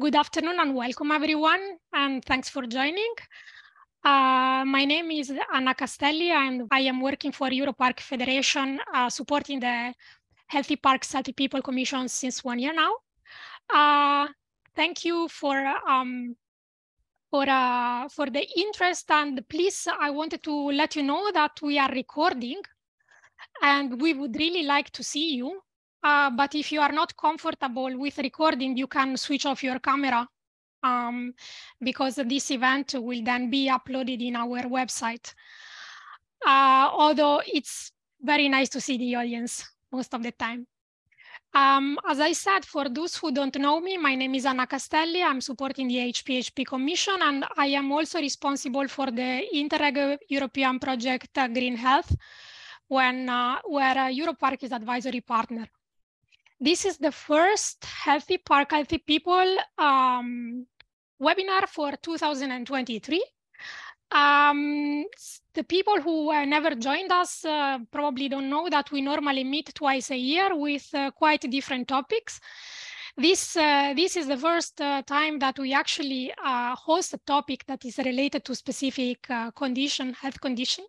Good afternoon and welcome everyone, and thanks for joining. Uh, my name is Anna Castelli and I am working for EUROPARC Federation, uh, supporting the Healthy Parks, Healthy People Commission since one year now. Uh, thank you for um, for uh, for the interest and please, I wanted to let you know that we are recording and we would really like to see you. Uh, but if you are not comfortable with recording, you can switch off your camera um, because this event will then be uploaded in our website. Uh, although it's very nice to see the audience most of the time. Um, as I said, for those who don't know me, my name is Anna Castelli. I'm supporting the HPHP Commission, and I am also responsible for the Interreg European project uh, Green Health, when, uh, where uh, EUROPARC is advisory partner. This is the first Healthy Park, Healthy People um, webinar for 2023. Um, the people who uh, never joined us uh, probably don't know that we normally meet twice a year with uh, quite different topics. This, uh, this is the first uh, time that we actually uh, host a topic that is related to specific condition, health condition.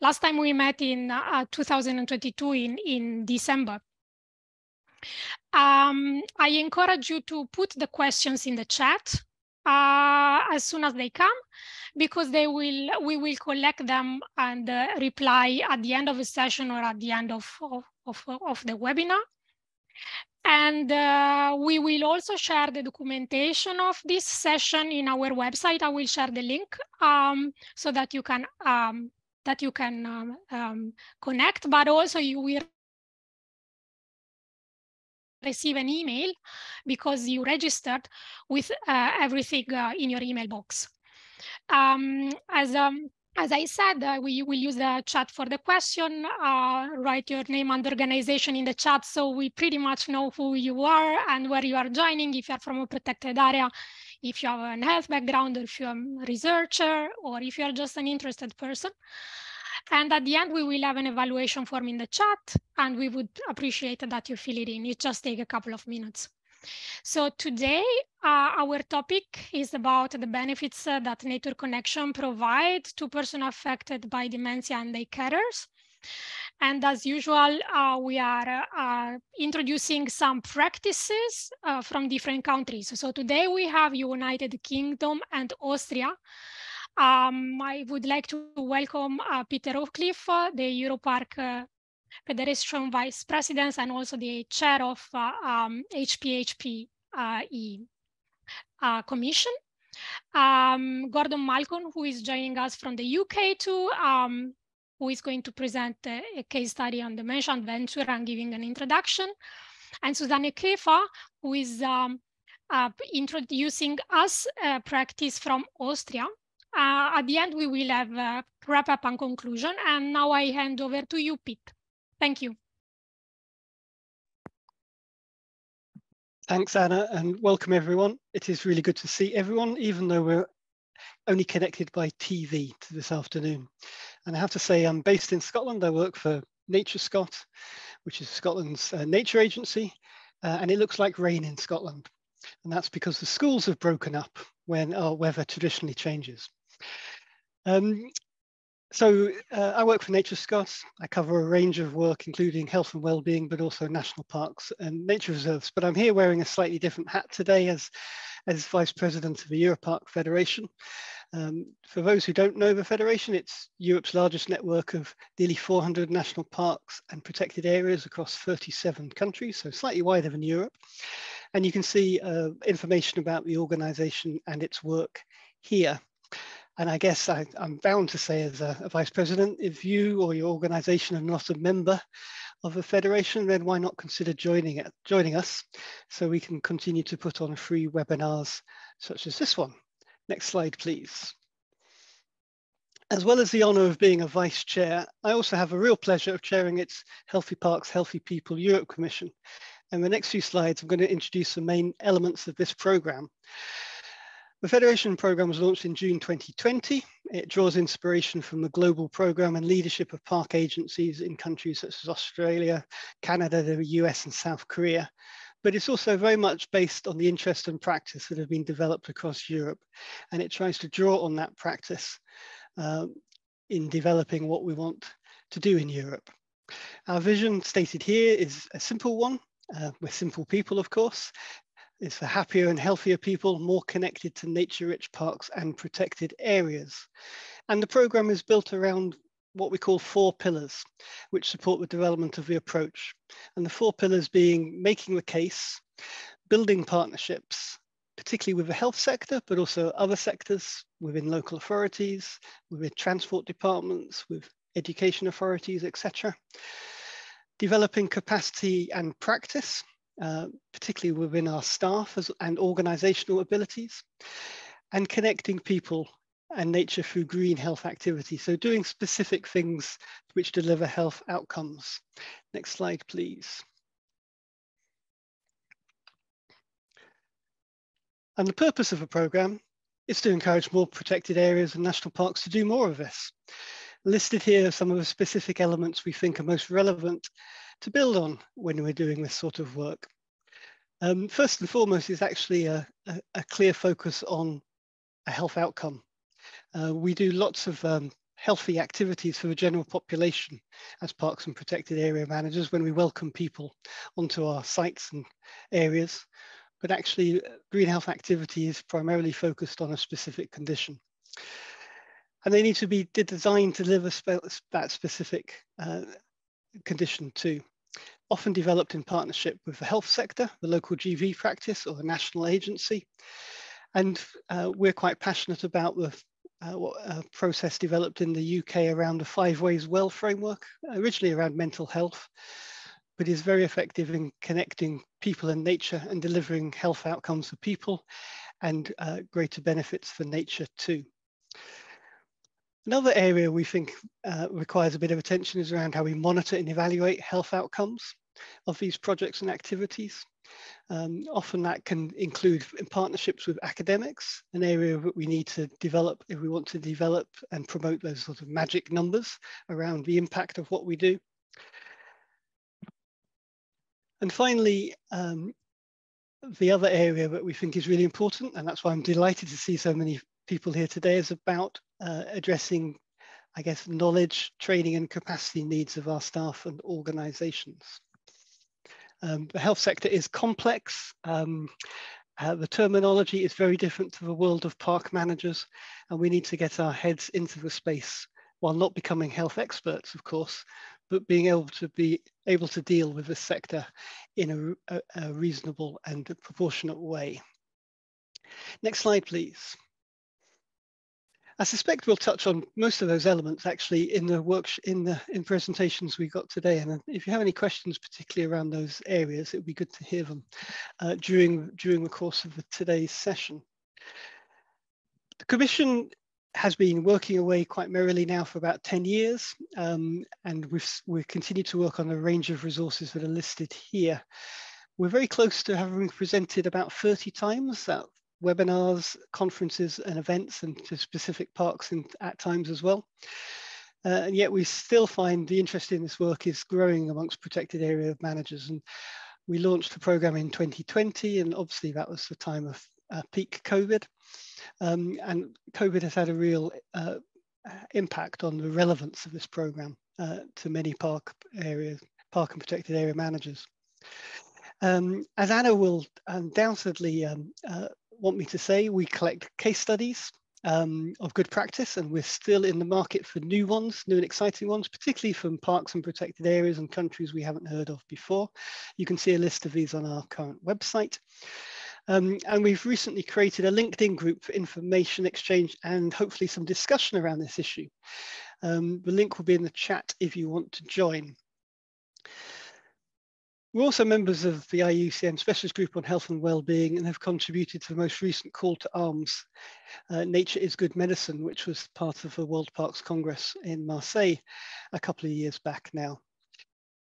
Last time we met in 2022 in, in December. Um, I encourage you to put the questions in the chat uh, as soon as they come, because they will we will collect them and uh, reply at the end of the session or at the end of, of, of, of the webinar. And uh, we will also share the documentation of this session in our website. I will share the link um, so that you can um, that you can um, um connect, but also you will receive an email because you registered with uh, everything uh, in your email box. Um, as um, as I said, uh, we will use the chat for the question. Uh, write your name and organization in the chat so we pretty much know who you are and where you are joining, if you're from a protected area, if you have a health background, or if you're a researcher, or if you're just an interested person. And at the end, we will have an evaluation form in the chat, and we would appreciate that you fill it in. It just take a couple of minutes. So today, uh, our topic is about the benefits uh, that Nature Connection provide to persons affected by dementia and their carers. And as usual, uh, we are uh, introducing some practices uh, from different countries. So today we have United Kingdom and Austria um, I would like to welcome uh, Peter Rawcliffe, uh, the EUROPARC uh, Federation Vice President and also the chair of uh, um, HPHP uh, uh, Commission. Um, Gordon Malcolm, who is joining us from the UK too, um, who is going to present a, a, case study on Dementia Adventure and giving an introduction. And Susanne Käfer, who is um, introducing us a practice from Austria uh, at the end, we will have a wrap up and conclusion. And now I hand over to you, Pete. Thank you. Thanks, Anna, and welcome everyone. It is really good to see everyone, even though we're only connected by TV to this afternoon. And I have to say, I'm based in Scotland. I work for NatureScot, which is Scotland's uh, nature agency, uh, and it looks like rain in Scotland. And that's because the schools have broken up when our weather traditionally changes. Um, so uh, I work for NatureScot. I cover a range of work, including health and well-being, but also national parks and nature reserves. But I'm here wearing a slightly different hat today as, as Vice President of the EUROPARC Federation. Um, for those who don't know the Federation, it's Europe's largest network of nearly 400 national parks and protected areas across 37 countries, so slightly wider than Europe. And you can see uh, information about the organization and its work here. And I guess I, am bound to say as a, a, vice president, if you or your organization are not a member of a federation, then why not consider joining it, joining us so we can continue to put on free webinars such as this one. Next slide, please. As well as the honor of being a vice chair, I also have a real pleasure of chairing its Healthy Parks, Healthy People Europe Commission. In the next few slides, I'm going to introduce the main elements of this program. The Federation program was launched in June 2020. It draws inspiration from the global program and leadership of park agencies in countries such as Australia, Canada, the US and South Korea but it's also very much based on the interest and practice that have been developed across Europe. And it tries to draw on that practice um, in developing what we want to do in Europe. Our vision stated here is a simple one. Uh, we're simple people, of course. It's for happier and healthier people, more connected to nature-rich parks and protected areas. And the program is built around what we call four pillars, which support the development of the approach. And the four pillars being making the case, building partnerships, particularly with the health sector, but also other sectors within local authorities, with transport departments, with education authorities, etc. Developing capacity and practice, uh, particularly within our staff as, and organizational abilities, and connecting people and nature through green health activity. So doing specific things which deliver health outcomes. Next slide, please. And the purpose of the programme is to encourage more protected areas and national parks to do more of this. Listed here are some of the specific elements we think are most relevant to build on when we're doing this sort of work. Um, first and foremost is actually a, a, a, clear focus on a health outcome. Uh, we do lots of um, healthy activities for the general population as parks and protected area managers when we welcome people onto our sites and areas. But actually, green health activity is primarily focused on a specific condition. And they need to be designed to deliver that specific uh, condition two, often developed in partnership with the health sector, the local GP practice or the national agency. And uh, we're quite passionate about the uh, uh, process developed in the UK around the Five Ways Well framework, originally around mental health, but is very effective in connecting people and nature and delivering health outcomes for people and uh, greater benefits for nature too. Another area we think uh, requires a bit of attention is around how we monitor and evaluate health outcomes of these projects and activities. Um, often that can include in partnerships with academics, an area that we need to develop if we want to develop and promote those sort of magic numbers around the impact of what we do. And finally, um, the other area that we think is really important, and that's why I'm delighted to see so many people here today, is about uh, addressing, I guess, knowledge, training and capacity needs of our staff and organizations. Um, the health sector is complex. Um, uh, the terminology is very different to the world of park managers, and we need to get our heads into the space while not becoming health experts, of course, but being able to be able to deal with the sector in a, a, a reasonable and proportionate way. Next slide, please. I suspect we'll touch on most of those elements actually in the work in the in presentations we got today. And if you have any questions, particularly around those areas, it would be good to hear them uh, during during the course of the, today's session. The Commission has been working away quite merrily now for about 10 years, um, and we've we've continued to work on a range of resources that are listed here. We're very close to having presented about 30 times. That webinars, conferences and events and to specific parks in, at times as well. Uh, and yet we still find the interest in this work is growing amongst protected area managers. And we launched the program in 2020 and obviously that was the time of uh, peak COVID. Um, and COVID has had a real uh, impact on the relevance of this program uh, to many park areas, park and protected area managers. Um, as Anna will undoubtedly um, want me to say, we collect case studies um, of good practice and we're still in the market for new ones, new and exciting ones, particularly from parks and protected areas and countries we haven't heard of before. You can see a list of these on our current website. Um, and we've recently created a LinkedIn group for information exchange and hopefully some discussion around this issue. Um, the link will be in the chat if you want to join. We're also members of the IUCN Specialist Group on Health and Wellbeing and have contributed to the most recent call to arms, uh, Nature is Good Medicine, which was part of the World Parks Congress in Marseille a couple of years back now.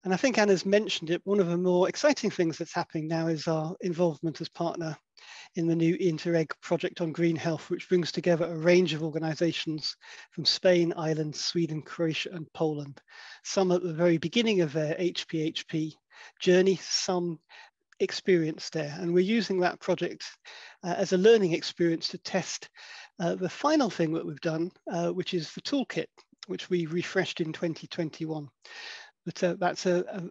And I think Anna's mentioned it, one of the more exciting things that's happening now is our involvement as partner in the new Interreg project on green health, which brings together a range of organizations from Spain, Ireland, Sweden, Croatia, and Poland. Some at the very beginning of their HPHP journey, some experience there. And we're using that project uh, as a learning experience to test uh, the final thing that we've done, uh, which is the toolkit, which we refreshed in 2021. But uh, that's a, a,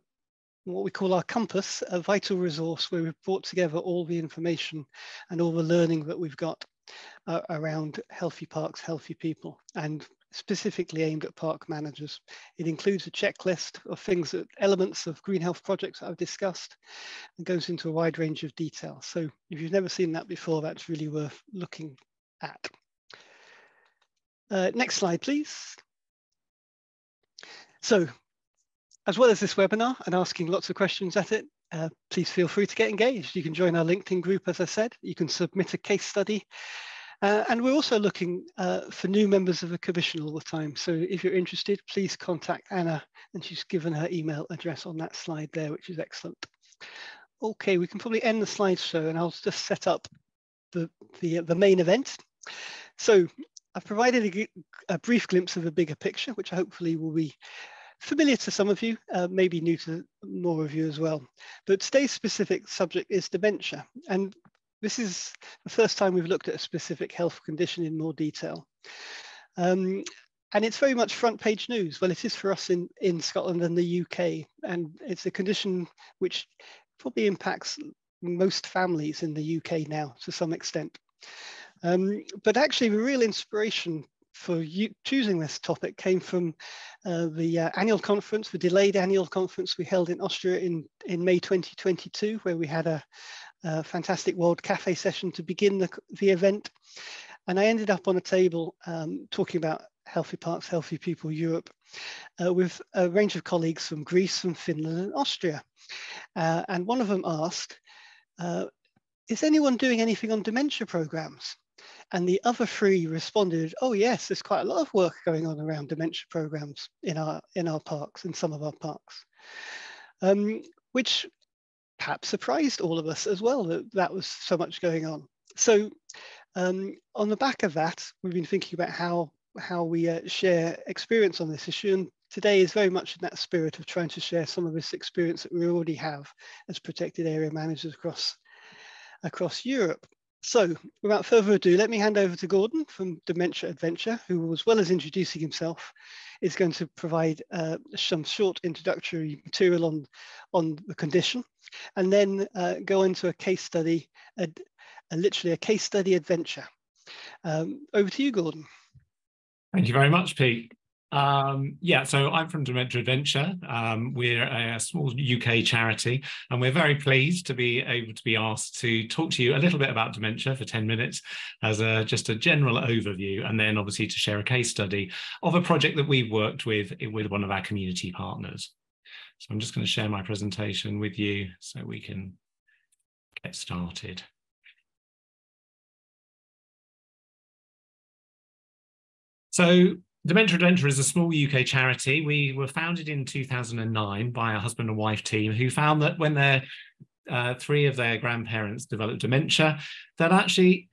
what we call our compass, a vital resource where we've brought together all the information and all the learning that we've got uh, around healthy parks, healthy people, and specifically aimed at park managers. It includes a checklist of things that elements of green health projects that I've discussed and goes into a wide range of detail. So if you've never seen that before, that's really worth looking at. Uh, next slide, please. So as well as this webinar and asking lots of questions at it, uh, please feel free to get engaged. You can join our LinkedIn group, as I said. You can submit a case study uh, and we're also looking uh, for new members of the commission all the time. So if you're interested, please contact Anna and she's given her email address on that slide there, which is excellent. Okay, we can probably end the slideshow and I'll just set up the, the, the main event. So I've provided a, a, brief glimpse of a bigger picture, which hopefully will be familiar to some of you, uh, maybe new to more of you as well. But today's specific subject is dementia. And this is the first time we've looked at a specific health condition in more detail. Um, and it's very much front page news. Well, it is for us in, in Scotland and the UK. And it's a condition which probably impacts most families in the UK now to some extent. Um, but actually, the real inspiration for choosing this topic came from uh, the uh, annual conference, the delayed annual conference we held in Austria in, in May 2022, where we had a, a fantastic World Cafe session to begin the, the event. And I ended up on a table um, talking about Healthy Parks, Healthy People Europe uh, with a range of colleagues from Greece, from Finland and Austria. Uh, and one of them asked, uh, is anyone doing anything on dementia programs? And the other three responded, oh yes, there's quite a lot of work going on around dementia programs in our, in our parks, in some of our parks. Um, which perhaps surprised all of us as well that that was so much going on. So um, on the back of that, we've been thinking about how how we uh, share experience on this issue. And today is very much in that spirit of trying to share some of this experience that we already have as protected area managers across across Europe. So without further ado, let me hand over to Gordon from Dementia Adventure, who as well as introducing himself, is going to provide uh, some short introductory material on, on the condition, and then uh, go into a case study, a, a, literally a case study adventure. Um, over to you, Gordon. Thank you very much, Pete. Um, yeah, so I'm from Dementia Adventure. Um, we're a small UK charity, and we're very pleased to be able to be asked to talk to you a little bit about dementia for 10 minutes as a, just a general overview, and then obviously to share a case study of a project that we've worked with with one of our community partners. So I'm just going to share my presentation with you so we can get started. So Dementia Adventure is a small UK charity. We were founded in 2009 by a husband and wife team who found that when their uh, three of their grandparents developed dementia, that actually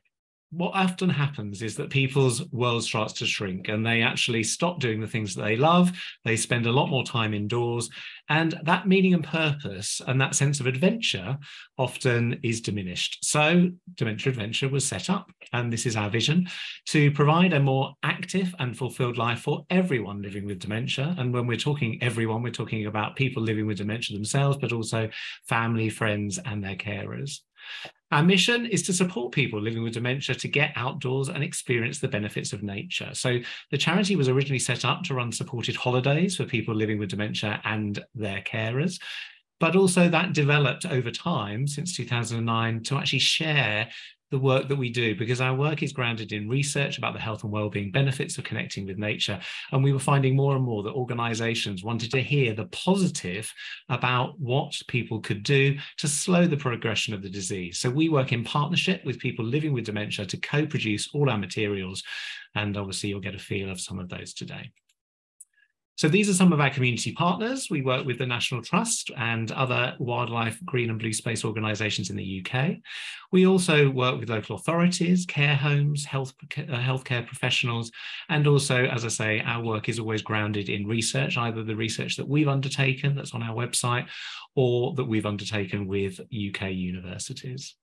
what often happens is that people's world starts to shrink and they actually stop doing the things that they love. They spend a lot more time indoors. And that meaning and purpose and that sense of adventure often is diminished. So, Dementia Adventure was set up, and this is our vision to provide a more active and fulfilled life for everyone living with dementia. And when we're talking everyone, we're talking about people living with dementia themselves, but also family, friends, and their carers. Our mission is to support people living with dementia to get outdoors and experience the benefits of nature. So the charity was originally set up to run supported holidays for people living with dementia and their carers. But also that developed over time since 2009 to actually share the work that we do because our work is grounded in research about the health and well-being benefits of connecting with nature. And we were finding more and more that organizations wanted to hear the positive about what people could do to slow the progression of the disease. So we work in partnership with people living with dementia to co-produce all our materials. And obviously you'll get a feel of some of those today So these are some of our community partners. We work with the National Trust and other wildlife, green and blue space organisations in the UK. We also work with local authorities, care homes, health uh, healthcare professionals, and also, as I say, our work is always grounded in research, either the research that we've undertaken that's on our website, or that we've undertaken with UK universities.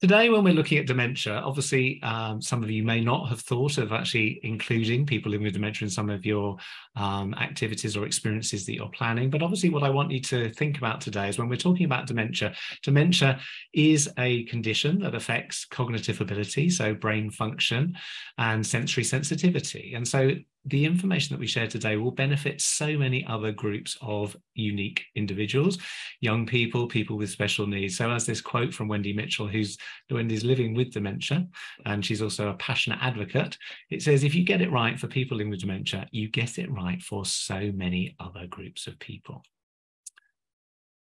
Today, when we're looking at dementia, obviously, um, some of you may not have thought of actually including people living with dementia in some of your um, activities or experiences that you're planning. But obviously, what I want you to think about today is when we're talking about dementia, dementia is a condition that affects cognitive ability, so brain function and sensory sensitivity. And so the information that we share today will benefit so many other groups of unique individuals, young people, people with special needs. So as this quote from Wendy Mitchell, who's Wendy's living with dementia, and she's also a passionate advocate, it says, if you get it right for people living with dementia, you get it right for so many other groups of people.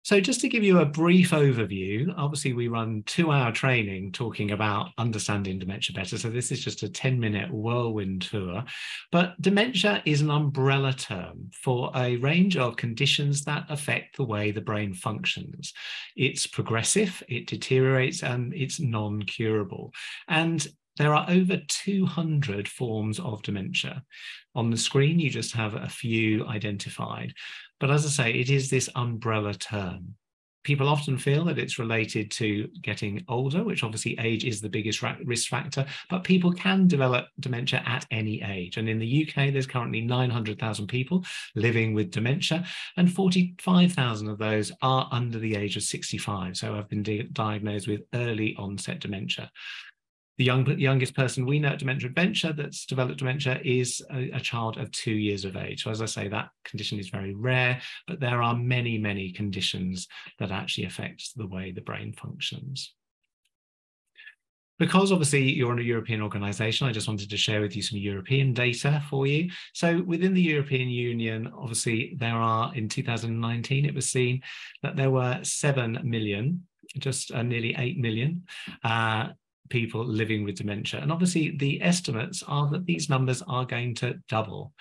So just to give you a brief overview, obviously we run two hour training talking about understanding dementia better. So this is just a 10 minute whirlwind tour, but dementia is an umbrella term for a range of conditions that affect the way the brain functions. It's progressive, it deteriorates and it's non-curable. And there are over 200 forms of dementia. On the screen, you just have a few identified. But as I say, it is this umbrella term. People often feel that it's related to getting older, which obviously age is the biggest risk factor, but people can develop dementia at any age. And in the UK, there's currently 900,000 people living with dementia, and 45,000 of those are under the age of 65. So I've been diagnosed with early onset dementia the young, youngest person we know at Dementia Adventure that's developed dementia is a, a, child of two years of age. So as I say, that condition is very rare, but there are many, many conditions that actually affect the way the brain functions. Because obviously you're in a European organization, I just wanted to share with you some European data for you. So within the European Union, obviously there are, in 2019, it was seen that there were 7 million just uh, nearly 8 million uh, people living with dementia. And obviously, the estimates are that these numbers are going to double.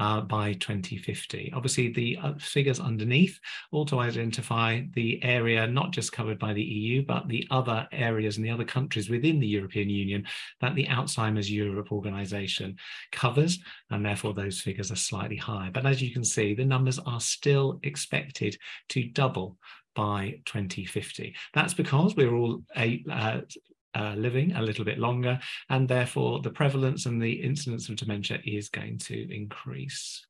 Uh, by 2050. Obviously, the uh, figures underneath also identify the area not just covered by the EU, but the other areas and the other countries within the European Union that the Alzheimer's Europe organization covers, and therefore those figures are slightly higher. But as you can see, the numbers are still expected to double by 2050. That's because we're all a, uh, uh, living a little bit longer, and therefore the prevalence and the incidence of dementia is going to increase.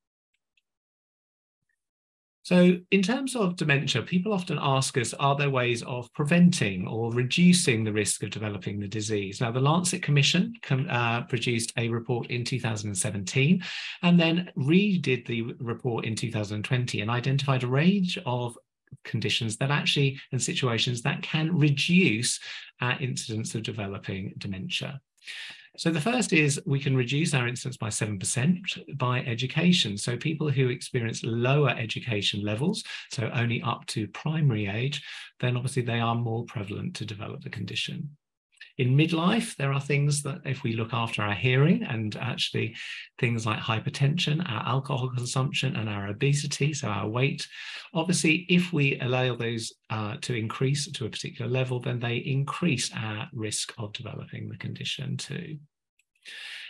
So in terms of dementia, people often ask us, are there ways of preventing or reducing the risk of developing the disease? Now, the Lancet Commission uh, produced a report in 2017 and then redid the report in 2020 and identified a range of conditions that actually and situations that can reduce our incidence of developing dementia. So the first is we can reduce our incidence by 7% by education. So people who experience lower education levels, so only up to primary age, then obviously they are more prevalent to develop the condition. In midlife, there are things that if we look after our hearing and actually things like hypertension, our alcohol consumption, and our obesity, so our weight, obviously, if we allow those uh, to increase to a particular level, then they increase our risk of developing the condition too.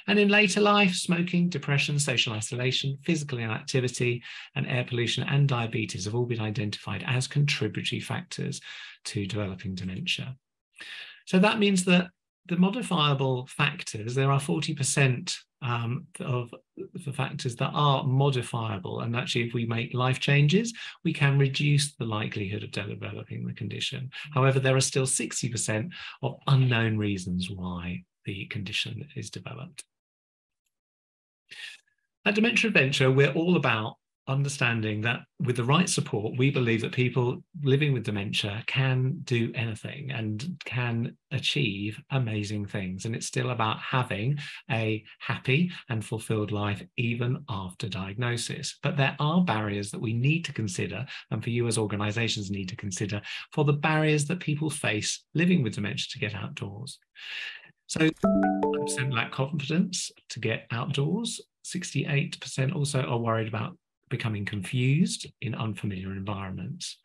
And in later life, smoking, depression, social isolation, physical inactivity, and air pollution and diabetes have all been identified as contributory factors to developing dementia. So that means that the modifiable factors, there are 40% um, of the factors that are modifiable. And actually, if we make life changes, we can reduce the likelihood of developing the condition. However, there are still 60% of unknown reasons why the condition is developed. At Dementia Adventure, we're all about understanding that with the right support, we believe that people living with dementia can do anything and can achieve amazing things. And it's still about having a happy and fulfilled life even after diagnosis. But there are barriers that we need to consider, and for you as organizations need to consider for the barriers that people face living with dementia to get outdoors. So, percent lack confidence to get outdoors. 68% also are worried about becoming confused in unfamiliar environments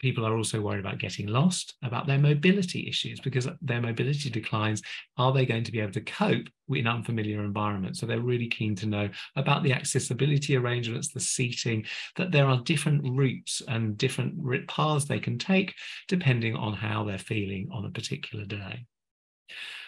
people are also worried about getting lost, about their mobility issues, because their mobility declines. Are they going to be able to cope in unfamiliar environments? So they're really keen to know about the accessibility arrangements, the seating, that there are different routes and different paths they can take depending on how they're feeling on a particular day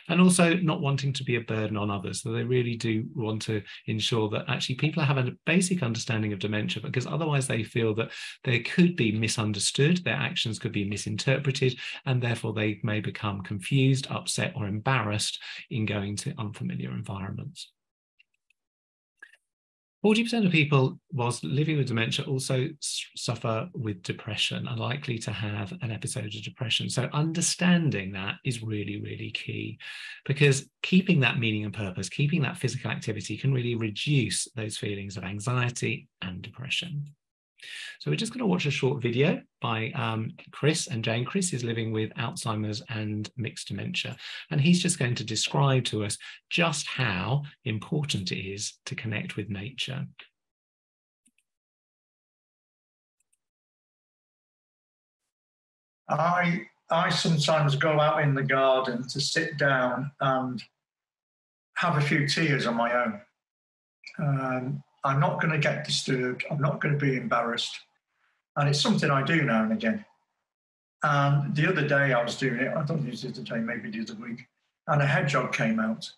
and also not wanting to be a burden on others. So they really do want to ensure that actually people have a basic understanding of dementia because otherwise they feel that they could be misunderstood, their actions could be misinterpreted, and therefore they may become confused, upset, or embarrassed in going to unfamiliar environments. 40% of people, whilst living with dementia, also suffer with depression, are likely to have an episode of depression. So, understanding that is really, really key because keeping that meaning and purpose, keeping that physical activity can really reduce those feelings of anxiety and depression. So we're just going to watch a short video by um, Chris and Jane. Chris is living with Alzheimer's and mixed dementia, and he's just going to describe to us just how important it is to connect with nature. I I sometimes go out in the garden to sit down and have a few tears on my own. Um, I'm not going to get disturbed. I'm not going to be embarrassed. And it's something I do now and again. And the other day I was doing it, I don't know if it was the day, maybe the other week, and a hedgehog came out.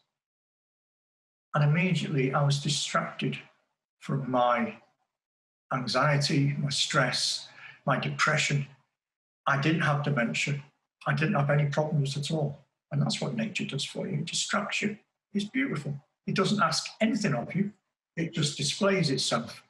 And immediately I was distracted from my anxiety, my stress, my depression. I didn't have dementia. I didn't have any problems at all. And that's what nature does for you. It distracts you. It's beautiful. It doesn't ask anything of you it just displays itself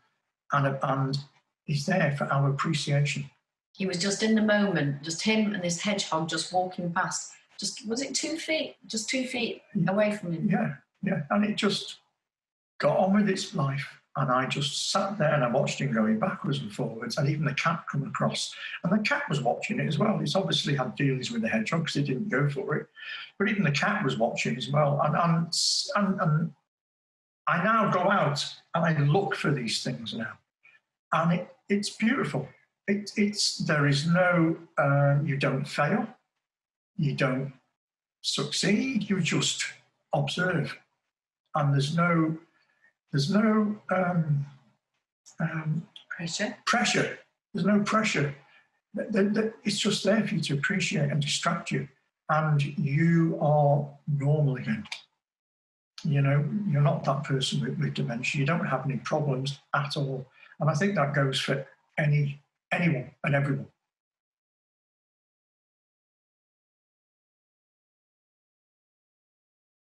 and, and is there for our appreciation. He was just in the moment, just him and this hedgehog just walking past. Just was it two feet? Just two feet mm. away from him. Yeah, yeah. And it just got on with its life. And I just sat there and I watched him going backwards and forwards, and even the cat come across. And the cat was watching it as well. It's obviously had dealings with the hedgehog because it didn't go for it. But even the cat was watching as well. And, and, and, and I now go out and I look for these things now, and it, it's beautiful. It, it's there is no uh, you don't fail, you don't succeed. You just observe, and there's no there's no um, um, pressure. Pressure. There's no pressure. It's just there for you to appreciate and distract you, and you are normal again you know, you're not that person with, with dementia. You don't have any problems at all. And I think that goes for any anyone and everyone.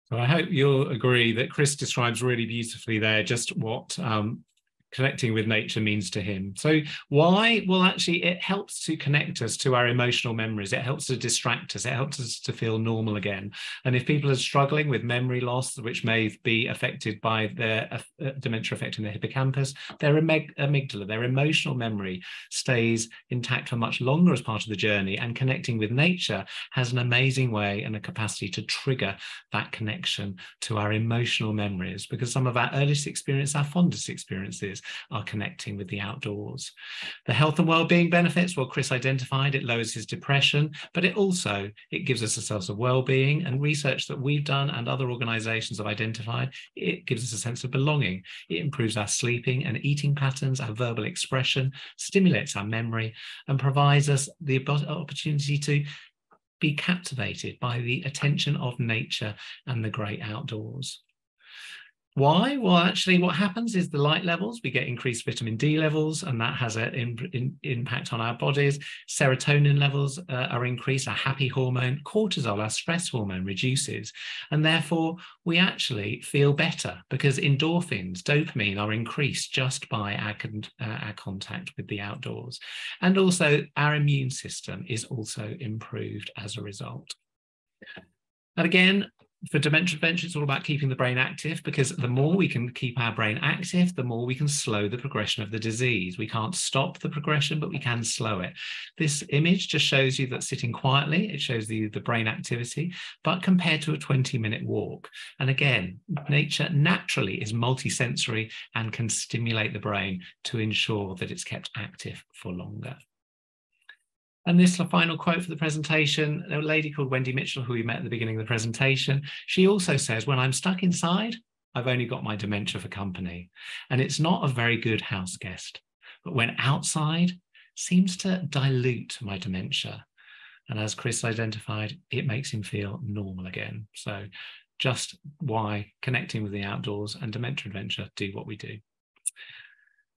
So I hope you'll agree that Chris describes really beautifully there just what um, connecting with nature means to him. So why? Well, actually, it helps to connect us to our emotional memories. It helps to distract us. It helps us to feel normal again. And if people are struggling with memory loss, which may be affected by their uh, dementia affecting the hippocampus, their amygdala, their emotional memory stays intact for much longer as part of the journey. And connecting with nature has an amazing way and a capacity to trigger that connection to our emotional memories because some of our earliest experience, our fondest experiences are connecting with the outdoors. The health and well-being benefits, well, Chris identified, it lowers his depression, but it also, it gives us a sense of well-being and research that we've done and other organizations have identified, it gives us a sense of belonging. It improves our sleeping and eating patterns, our verbal expression, stimulates our memory and provides us the opportunity to be captivated by the attention of nature and the great outdoors. Why? Well, actually, what happens is the light levels, we get increased vitamin D levels, and that has an in, in, impact on our bodies. Serotonin levels uh, are increased, our happy hormone, cortisol, our stress hormone, reduces. And therefore, we actually feel better because endorphins, dopamine are increased just by our, con- uh, our contact with the outdoors. And also, our immune system is also improved as a result. And again, for Dementia prevention, it's all about keeping the brain active because the more we can keep our brain active, the more we can slow the progression of the disease. We can't stop the progression, but we can slow it. This image just shows you that sitting quietly, it shows you the brain activity, but compared to a 20 minute walk. And again, nature naturally is multisensory and can stimulate the brain to ensure that it's kept active for longer. And this final quote for the presentation, a lady called Wendy Mitchell, who we met at the beginning of the presentation, she also says, when I'm stuck inside, I've only got my dementia for company. And it's not a very good house guest. But when outside, seems to dilute my dementia. And as Chris identified, it makes him feel normal again. So just why connecting with the outdoors and Dementia Adventure do what we do.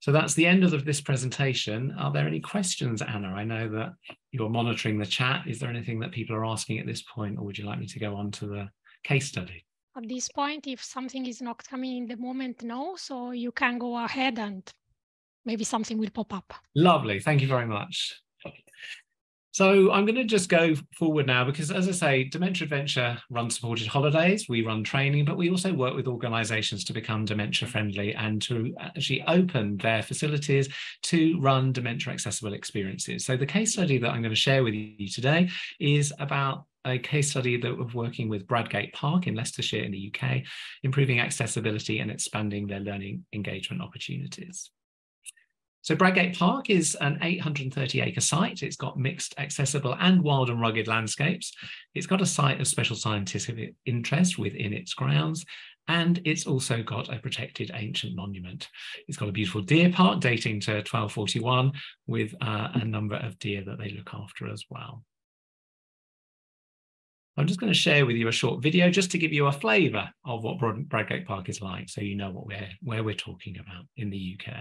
So that's the end of this presentation. Are there any questions, Anna? I know that you're monitoring the chat. Is there anything that people are asking at this point, or would you like me to go on to the case study? At this point, if something is not coming in the moment, no. So you can go ahead and maybe something will pop up. Lovely. Thank you very much. So I'm going to just go forward now because, as I say, Dementia Adventure runs supported holidays, we run training, but we also work with organisations to become dementia friendly and to actually open their facilities to run dementia accessible experiences. So the case study that I'm going to share with you today is about a case study that we're working with Bradgate Park in Leicestershire in the UK, improving accessibility and expanding their learning engagement opportunities. So Bradgate Park is an 830 acre site. It's got mixed accessible and wild and rugged landscapes. It's got a site of special scientific interest within its grounds. And it's also got a protected ancient monument. It's got a beautiful deer park dating to 1241 with uh, a number of deer that they look after as well. I'm just going to share with you a short video just to give you a flavour of what Bradgate Park is like so you know what we're, where we're talking about in the UK.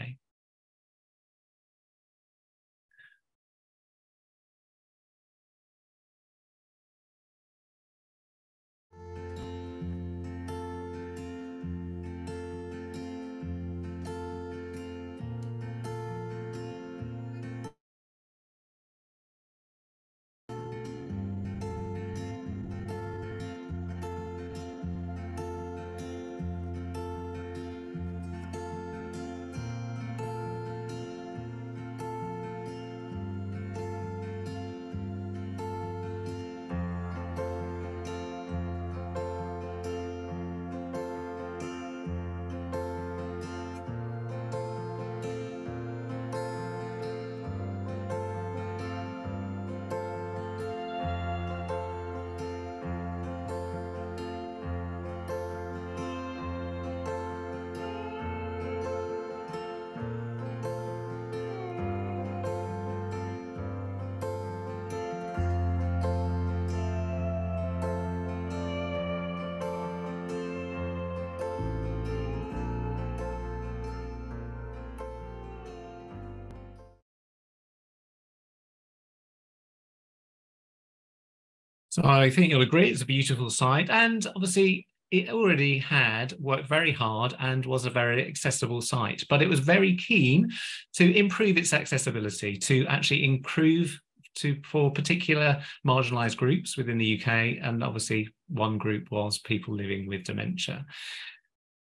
So I think you'll agree it's a beautiful site. And obviously, it already had worked very hard and was a very accessible site, but it was very keen to improve its accessibility, to actually improve to for particular marginalized groups within the UK. And obviously, one group was people living with dementia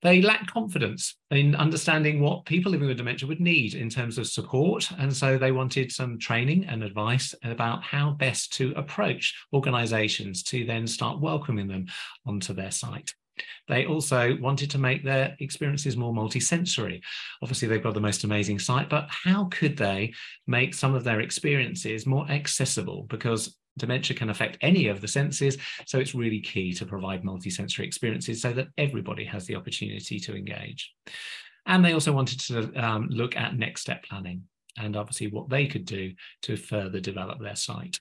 they lack confidence in understanding what people living with dementia would need in terms of support. And so they wanted some training and advice about how best to approach organizations to then start welcoming them onto their site. They also wanted to make their experiences more multisensory. Obviously, they've got the most amazing site, but how could they make some of their experiences more accessible? Because dementia can affect any of the senses. So it's really key to provide multisensory experiences so that everybody has the opportunity to engage. And they also wanted to um, look at next step planning and obviously what they could do to further develop their site.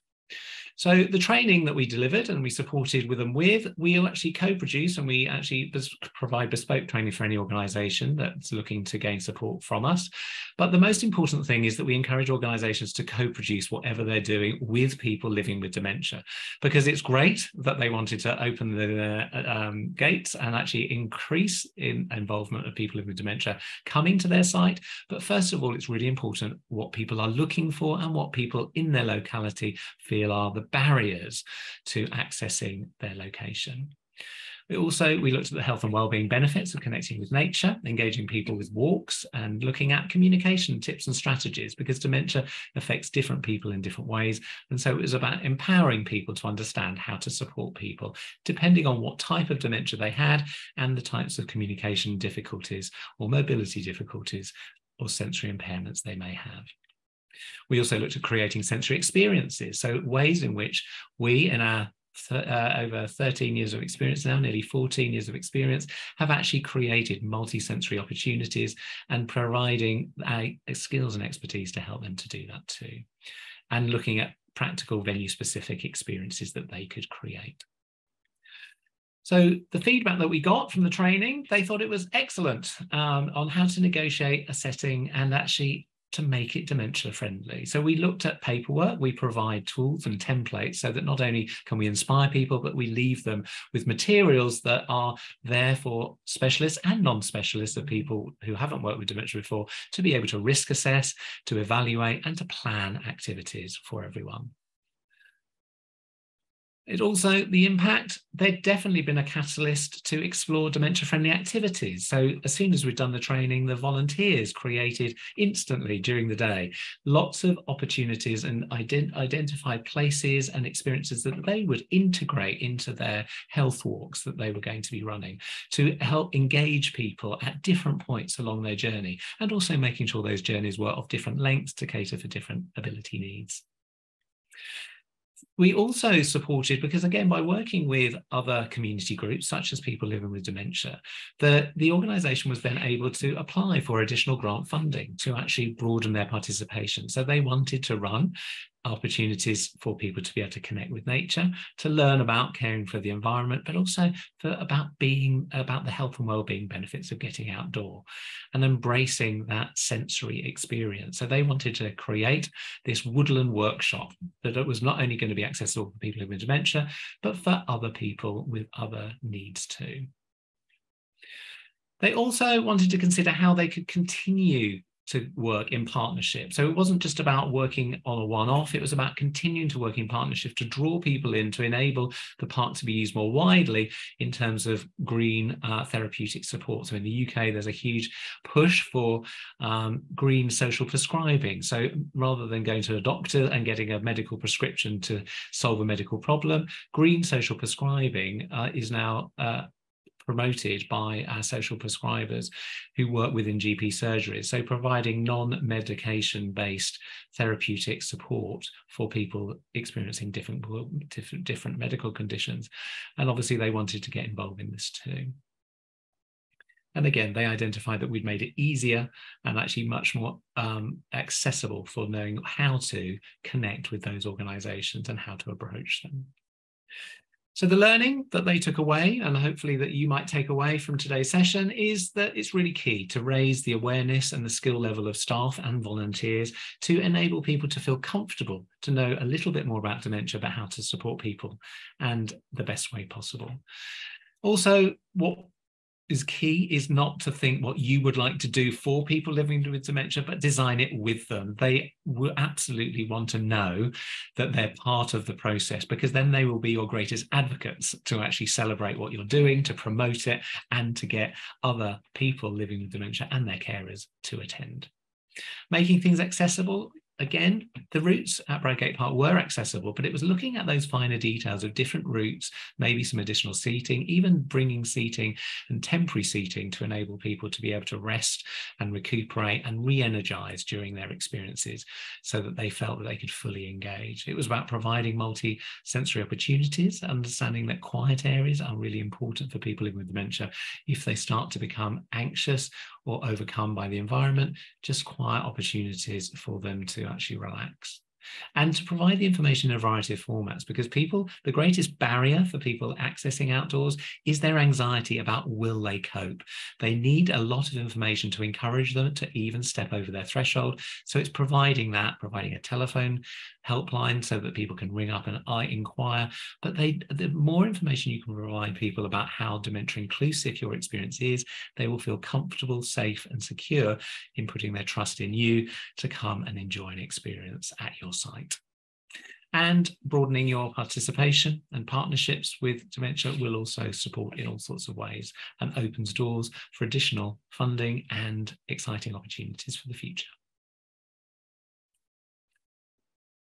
So the training that we delivered and we supported with them with, we actually co-produce and we actually provide bespoke training for any organisation that's looking to gain support from us. But the most important thing is that we encourage organisations to co-produce whatever they're doing with people living with dementia, because it's great that they wanted to open the um, gates and actually increase in involvement of people living with dementia coming to their site. But first of all, it's really important what people are looking for and what people in their locality feel are the barriers to accessing their location. We also we looked at the health and well-being benefits of connecting with nature, engaging people with walks, and looking at communication tips and strategies because dementia affects different people in different ways. And so it was about empowering people to understand how to support people depending on what type of dementia they had and the types of communication difficulties or mobility difficulties or sensory impairments they may have. We also looked at creating sensory experiences, so ways in which we in our uh, over 13 years of experience now, nearly 14 years of experience, have actually created multi-sensory opportunities and providing skills and expertise to help them to do that too. And looking at practical venue-specific experiences that they could create. So the feedback that we got from the training, they thought it was excellent um, on how to negotiate a setting and actually to make it dementia friendly. So we looked at paperwork, we provide tools and templates so that not only can we inspire people, but we leave them with materials that are there for specialists and non-specialists of people who haven't worked with dementia before to be able to risk assess, to evaluate and to plan activities for everyone. It also, the impact, there'd definitely been a catalyst to explore dementia friendly activities. So, as soon as we'd done the training, the volunteers created instantly during the day lots of opportunities and ident- identified places and experiences that they would integrate into their health walks that they were going to be running to help engage people at different points along their journey and also making sure those journeys were of different lengths to cater for different ability needs. We also supported, because again, by working with other community groups, such as people living with dementia, the, the organisation was then able to apply for additional grant funding to actually broaden their participation. So they wanted to run opportunities for people to be able to connect with nature, to learn about caring for the environment, but also for about being about the health and well-being benefits of getting outdoor and embracing that sensory experience. So they wanted to create this woodland workshop that it was not only going to be accessible for people with dementia, but for other people with other needs too. They also wanted to consider how they could continue to work in partnership. So it wasn't just about working on a one-off, it was about continuing to work in partnership to draw people in to enable the park to be used more widely in terms of green uh, therapeutic support. So in the UK, there's a huge push for um, green social prescribing. So rather than going to a doctor and getting a medical prescription to solve a medical problem, green social prescribing uh, is now uh, promoted by our social prescribers who work within GP surgeries. So providing non-medication based therapeutic support for people experiencing different, different, different medical conditions. And obviously they wanted to get involved in this too. And again, they identified that we'd made it easier and actually much more um, accessible for knowing how to connect with those organizations and how to approach them. So the learning that they took away, and hopefully that you might take away from today's session, is that it's really key to raise the awareness and the skill level of staff and volunteers to enable people to feel comfortable to know a little bit more about dementia, but how to support people and the best way possible. Also, what is key is not to think what you would like to do for people living with dementia, but design it with them. They will absolutely want to know that they're part of the process because then they will be your greatest advocates to actually celebrate what you're doing, to promote it, and to get other people living with dementia and their carers to attend. Making things accessible again, the routes at Bradgate Park were accessible, but it was looking at those finer details of different routes, maybe some additional seating, even bringing seating and temporary seating to enable people to be able to rest and recuperate and re-energize during their experiences so that they felt that they could fully engage. It was about providing multi-sensory opportunities, understanding that quiet areas are really important for people living with dementia if they start to become anxious or overcome by the environment, just quiet opportunities for them to actually relax and to provide the information in a variety of formats because people the greatest barrier for people accessing outdoors is their anxiety about will they cope. They need a lot of information to encourage them to even step over their threshold. So it's providing that providing a telephone helpline so that people can ring up and I inquire. But they, the more information you can provide people about how dementia inclusive your experience is, they will feel comfortable, safe, and secure in putting their trust in you to come and enjoy an experience at your site. And broadening your participation and partnerships with dementia will also support in all sorts of ways and opens doors for additional funding and exciting opportunities for the future.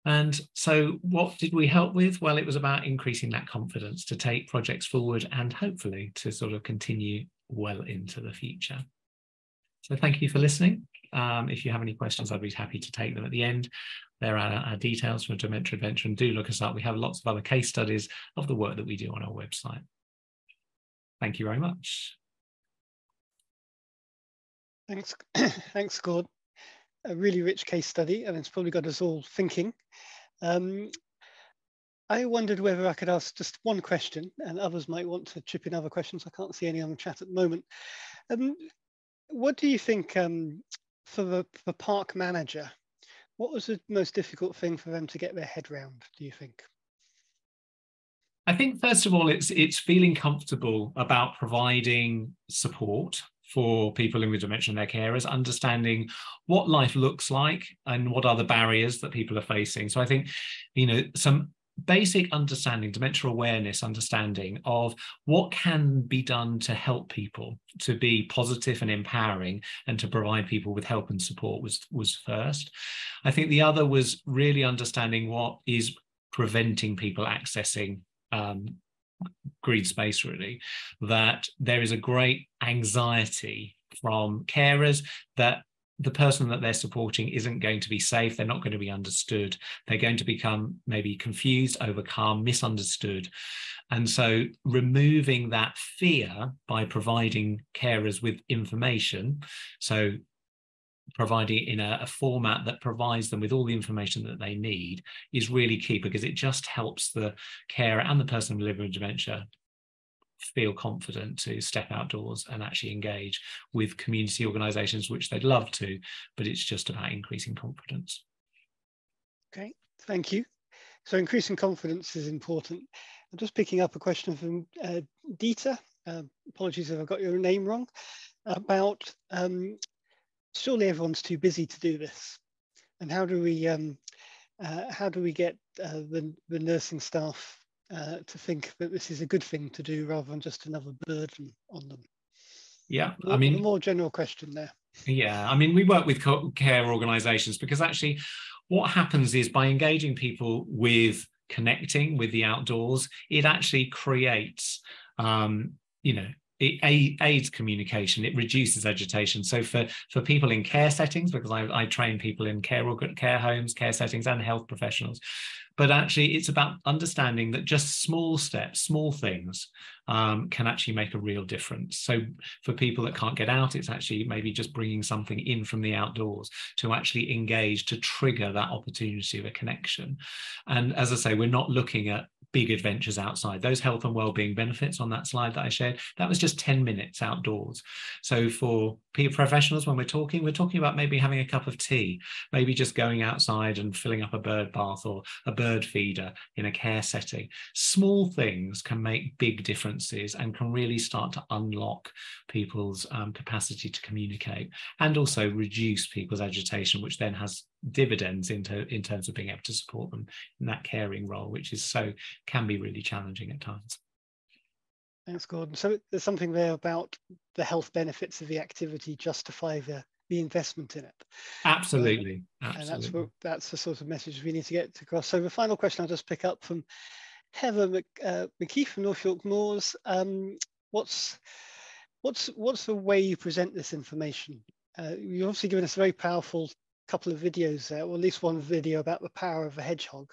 And so, what did we help with? Well, it was about increasing that confidence to take projects forward and hopefully to sort of continue well into the future. So, thank you for listening. Um, if you have any questions, I'd be happy to take them at the end. There are our details from Dementia Adventure, and do look us up. We have lots of other case studies of the work that we do on our website. Thank you very much. Thanks, thanks, Gord a really rich case study and it's probably got us all thinking. Um, I wondered whether I could ask just one question and others might want to chip in other questions. I can't see any on the chat at the moment. Um, what do you think um, for the for park manager, what was the most difficult thing for them to get their head round, do you think? I think first of all, it's it's feeling comfortable about providing support for people in with dementia and their carers, understanding what life looks like and what are the barriers that people are facing. So I think, you know, some basic understanding, dementia awareness, understanding of what can be done to help people to be positive and empowering and to provide people with help and support was was first. I think the other was really understanding what is preventing people accessing um, green space really that there is a great anxiety from carers that the person that they're supporting isn't going to be safe they're not going to be understood. They're going to become maybe confused overcome misunderstood. And so removing that fear by providing carers with information so providing in a, a, format that provides them with all the information that they need is really key because it just helps the carer and the person living with dementia feel confident to step outdoors and actually engage with community organizations which they'd love to but it's just about increasing confidence. Okay thank you. So increasing confidence is important. I'm just picking up a question from uh, dita uh, apologies if i got your name wrong. About um, surely everyone's too busy to do this. And how do we um, uh, how do we get uh, the, the nursing staff uh, to think that this is a good thing to do rather than just another burden on them? Yeah, I mean, a more general question there. Yeah, I mean, we work with care organisations because actually, what happens is by engaging people with connecting with the outdoors, it actually creates, um, you know, it aids communication it reduces agitation. So for for people in care settings because i, I train people in care care homes care settings and health professionals. But actually it's about understanding that just small steps small things um, can actually make a real difference so for people that can't get out it's actually maybe just bringing something in from the outdoors to actually engage to trigger that opportunity of a connection and as i say we're not looking at big adventures outside. Those health and well-being benefits on that slide that I shared, that was just 10 minutes outdoors. So for peer professionals, when we're talking, we're talking about maybe having a cup of tea, maybe just going outside and filling up a bird bath or a bird feeder in a care setting. Small things can make big differences and can really start to unlock people's um, capacity to communicate and also reduce people's agitation, which then has dividends into in terms of being able to support them in that caring role, which is so can be really challenging at times. Thanks, Gordon. So there's something there about the health benefits of the activity justify the the investment in it. Absolutely. Um, Absolutely. And that's what that's the sort of message we need to get across. So the final question I'll just pick up from Heather Mc, uh, McKeith from North York Moors. Um, what's what's what's the way you present this information? Uh, you've obviously given us a very powerful couple of videos there, or at least one video about the power of a hedgehog.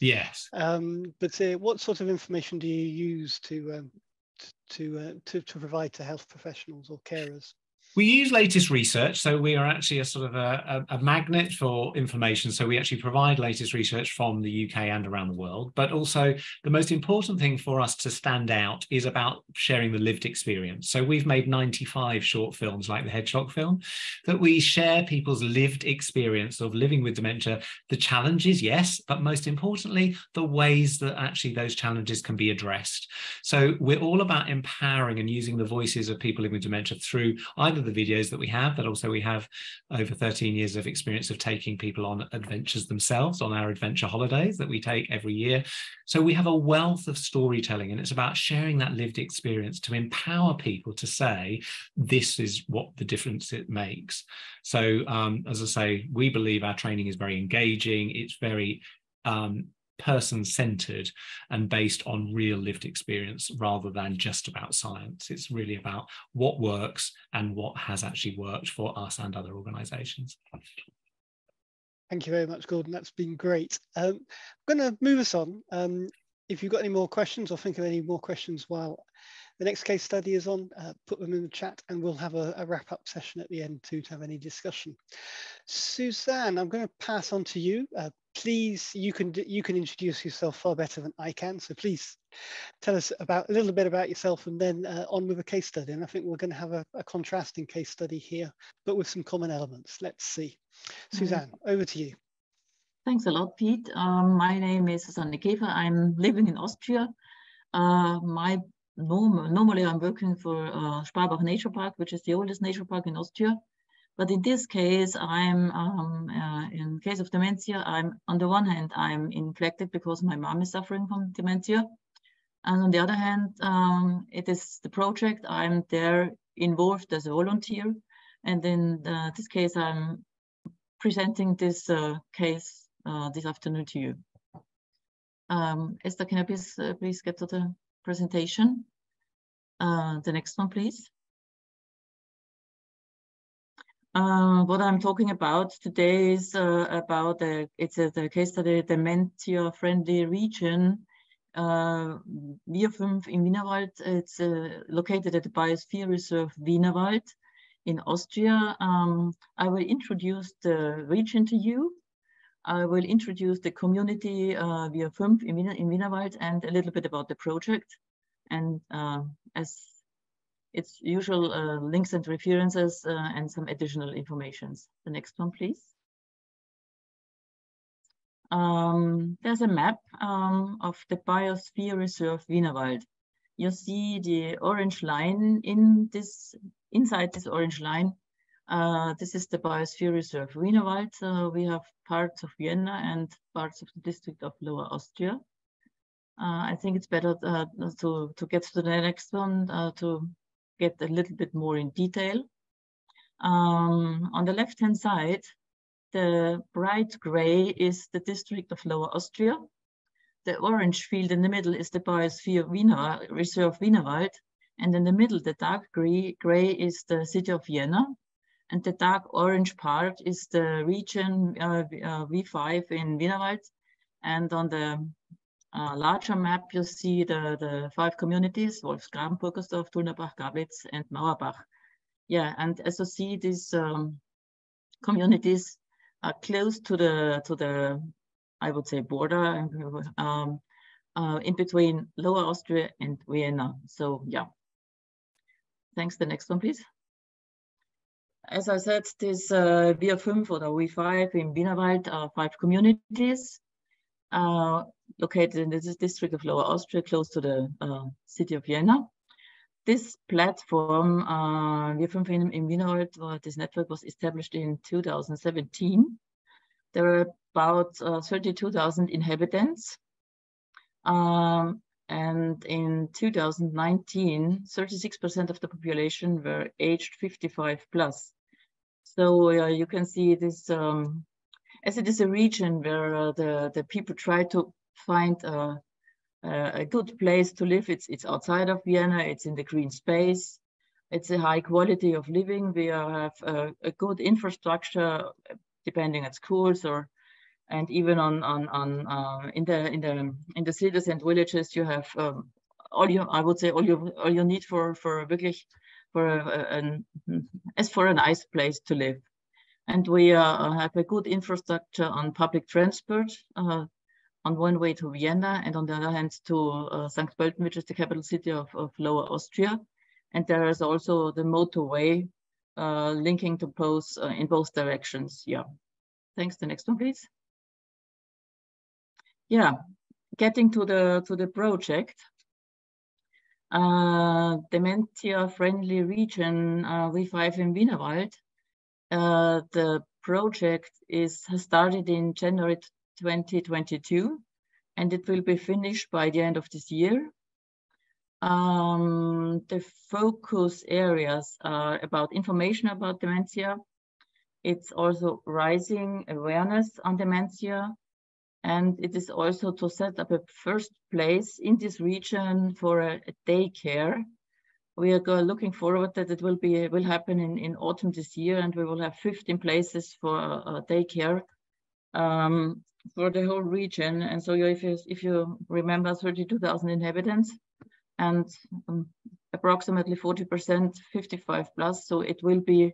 Yes. Um, but uh, what sort of information do you use to um, to, uh, to to provide to health professionals or carers? We use latest research, so we are actually a sort of a, a, a, magnet for information. So we actually provide latest research from the UK and around the world. But also, the most important thing for us to stand out is about sharing the lived experience. So we've made 95 short films, like the Hedgehog film, that we share people's lived experience of living with dementia, the challenges, yes, but most importantly, the ways that actually those challenges can be addressed. So we're all about empowering and using the voices of people living with dementia through either the videos that we have, but also we have over 13 years of experience of taking people on adventures themselves on our adventure holidays that we take every year. So we have a wealth of storytelling, and it's about sharing that lived experience to empower people to say, this is what the difference it makes. So, um, as I say, we believe our training is very engaging, it's very um, person centered and based on real lived experience rather than just about science. It's really about what works and what has actually worked for us and other organizations. Thank you very much, Gordon. That's been great. Um, I'm going to move us on. Um, if you've got any more questions or think of any more questions while the next case study is on, uh, put them in the chat and we'll have a, a wrap up session at the end too to have any discussion. Suzanne, I'm going to pass on to you. Uh, please, you can you can introduce yourself far better than I can. So please tell us about a little bit about yourself and then uh, on with a case study. And I think we're going to have a, a, contrasting case study here, but with some common elements. Let's see. Suzanne, mm. over to you. Thanks a lot, Pete. Um, my name is Susanne Käfer. I'm living in Austria. Uh, my norm normally I'm working for uh, Sparbach Nature Park, which is the oldest nature park in Austria. But in this case, I'm um, uh, in case of dementia. I'm on the one hand, I'm infected because my mom is suffering from dementia, and on the other hand, um, it is the project. I'm there involved as a volunteer, and in uh, this case, I'm presenting this uh, case uh, this afternoon to you. Um, Esther, can I please uh, please get to the presentation? Uh, the next one, please. Uh, what I'm talking about today is uh, about the, it's a, the case study dementia-friendly region, uh, Wir fünf in Wienerwald. It's uh, located at the Biosphere Reserve Wienerwald in Austria. Um, I will introduce the region to you. I will introduce the community uh, Wir fünf in, in Wienerwald and a little bit about the project. And uh, as its usual uh, links and references uh, and some additional informations. The next one, please. Um, there's a map um, of the Biosphere Reserve Wienerwald. You see the orange line in this, inside this orange line. Uh, this is the Biosphere Reserve Wienerwald. Uh, we have parts of Vienna and parts of the district of Lower Austria. Uh, I think it's better uh, to, to get to the next one uh, to get a little bit more in detail. Um, on the left-hand side, the bright gray is the district of Lower Austria. The orange field in the middle is the Biosphere Wiener, Reserve Wienerwald. And in the middle, the dark gray, gray is the city of Vienna. And the dark orange part is the region uh, uh, V5 in Wienerwald. And on the uh, larger map, you see the, the five communities, Wolfsgraben, Purkersdorf, Tullnerbach, Gablitz, and Mauerbach. Yeah, and as you see, these um, communities are close to the, to the I would say, border um, uh, in between Lower Austria and Vienna. So yeah. Thanks. The next one, please. As I said, this uh, Vier5 or the V5 in Wienerwald are five communities. Uh, located in the district of Lower Austria, close to the uh, city of Vienna. This platform, uh, Wir fünf in, in Wienerwald, this network was established in 2017. There are about uh, 32,000 inhabitants. Um, and in 2019, 36% of the population were aged 55 plus. So uh, you can see this, um, as it is a region where uh, the, the people try to find a, a good place to live. It's, it's outside of Vienna, it's in the green space, it's a high quality of living. We have a, a good infrastructure, depending on schools or and even on on on uh, in the in the in the cities and villages, you have um, all you I would say all you all you need for for wirklich for a, an as for a nice place to live. And we uh, have a good infrastructure on public transport. Uh, on one way to Vienna and on the other hand to uh, St. Pölten, which is the capital city of, of Lower Austria. And there is also the motorway uh, linking to both uh, in both directions. Yeah. Thanks. The next one, please. Yeah, getting to the to the project. uh, dementia-friendly region uh, V5 in Wienerwald. Uh, the project is has started in January 2022, and it will be finished by the end of this year. Um, the focus areas are about information about dementia. It's also rising awareness on dementia. And it is also to set up a first place in this region for a, a daycare. We are looking forward that it will be will happen in, in autumn this year, and we will have 15 places for uh, daycare um, for the whole region. And so if you, if you remember 32,000 inhabitants, and um, approximately 40% 55 plus. So it will be,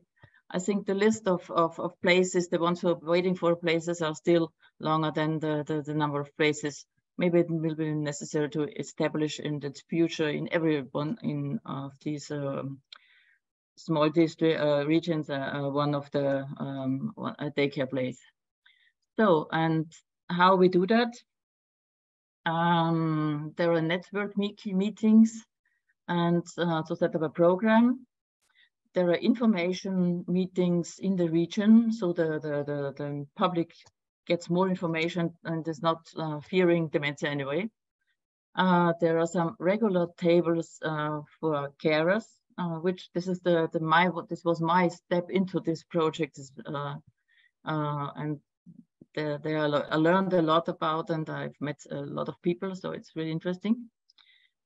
I think the list of, of, of, places, the ones who are waiting for places are still longer than the, the, the number of places. Maybe it will be necessary to establish in the future in every one in of these um, small district uh, regions, uh, uh, one of the um, a daycare place. So, and how we do that? Um, there are network meetings and uh, to set up a program. There are information meetings in the region, so the, the, the, the public gets more information and is not uh, fearing dementia anyway. Uh, there are some regular tables uh, for carers, uh, which this is the, the my this was my step into this project, uh, and they, they are, I learned a lot about and I've met a lot of people, so it's really interesting.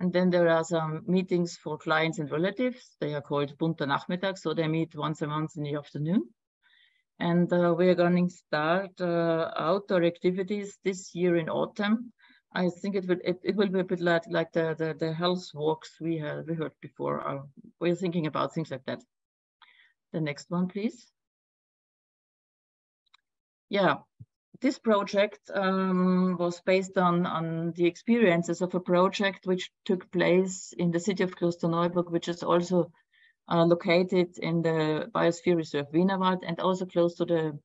And then there are some meetings for clients and relatives. They are called Bunter Nachmittag, so they meet once a month in the afternoon. And uh, we are going to start uh, outdoor activities this year in autumn. I think it will it, it will be a bit like like the the, the health walks we we heard before. Uh, we're thinking about things like that. The next one, please. Yeah, this project um, was based on, on the experiences of a project which took place in the city of Klosterneuburg, which is also uh, located in the Biosphere Reserve Wienerwald and also close to the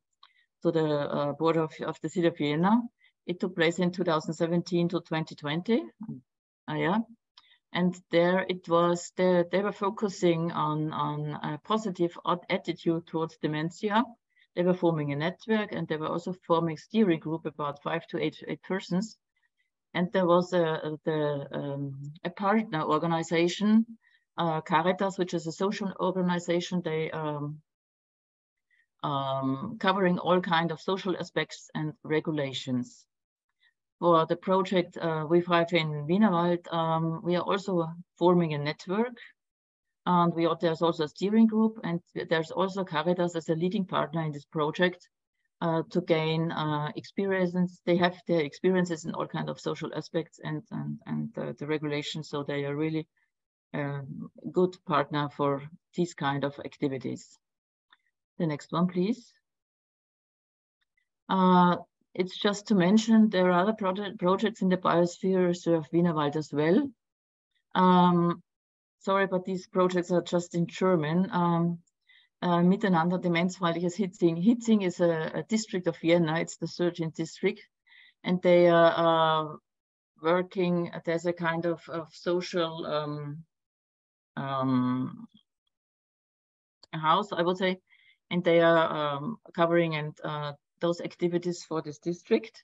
to the uh, border of, of the city of Vienna. It took place in 2017 to 2020. Uh, yeah. And there it was, they, they were focusing on, on a positive attitude towards dementia they were forming a network and they were also forming steering group about five to eight, eight persons. And there was a, the, um, a partner organization, uh, Caritas, which is a social organization. They um, um, covering all kind of social aspects and regulations. For the project uh, V5 in Wienerwald, um, we are also forming a network and we, there's also a steering group and there's also Caritas as a leading partner in this project uh, to gain uh, experience. They have their experiences in all kinds of social aspects and, and, and uh, the regulations. So they are really a um, good partner for these kind of activities. The next one, please. Uh, it's just to mention there are other project, projects in the Biosphere Reserve Wienerwald as well. Um, sorry, but these projects are just in German. Um, uh, Miteinander Demenzfreundliches Hietzing. Hietzing is a, a, district of Vienna. It's the 13th district. And they are uh, working, there's a kind of, of social um, um, house, I would say. And they are um, covering and uh, those activities for this district.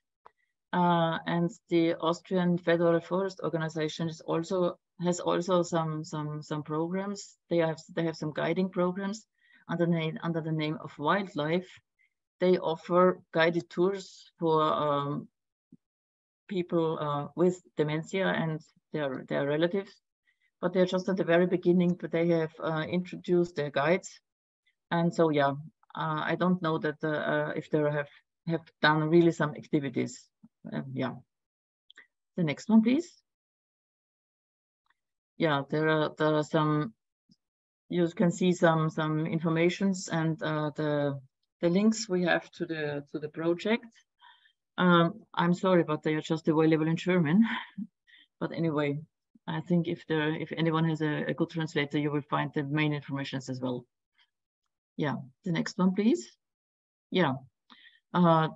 Uh, and the Austrian Federal Forest Organization is also has also some some some programs. They have they have some guiding programs under the name under the name of Wildlife. They offer guided tours for um, people uh, with dementia and their their relatives. But they're just at the very beginning. But they have uh, introduced their guides, and so yeah, uh, I don't know that uh, uh, if they have have done really some activities. Um, yeah. The next one, please yeah, there are there are some. You can see some some informations and uh, the the links we have to the to the project. Um, I'm sorry, but they are just available in German. but anyway, I think if there if anyone has a, a good translator, you will find the main informations as well. Yeah, the next one, please. Yeah. Uh,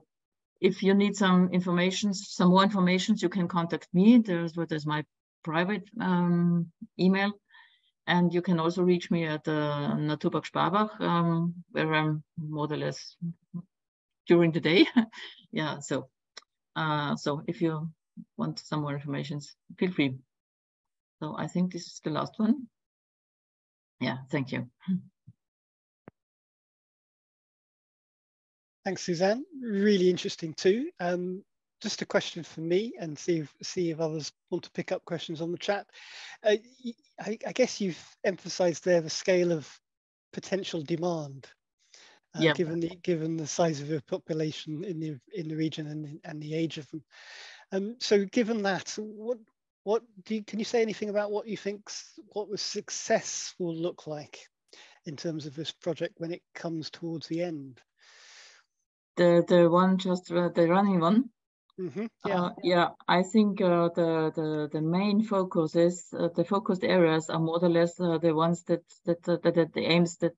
if you need some information, some more information, you can contact me. There's what is my private um, email. And you can also reach me at uh, Naturpark Sparbach, um, where I'm more or less during the day. yeah, so uh, so if you want some more information, feel free. So I think this is the last one. Yeah, thank you. Thanks, Suzanne. Really interesting too. Um, just a question for me and see if, see if others want to pick up questions on the chat. Uh, I, I, guess you've emphasized there the scale of potential demand, uh, yeah. given the given the size of the population in the in the region and and the age of them. Um, so given that, what what do you, can you say anything about what you think what the success will look like in terms of this project when it comes towards the end? The the one just uh, the running one. Mm -hmm. Yeah, uh, yeah. I think uh, the the the main focus is uh, the focused areas are more or less uh, the ones that that, uh, that, that the aims that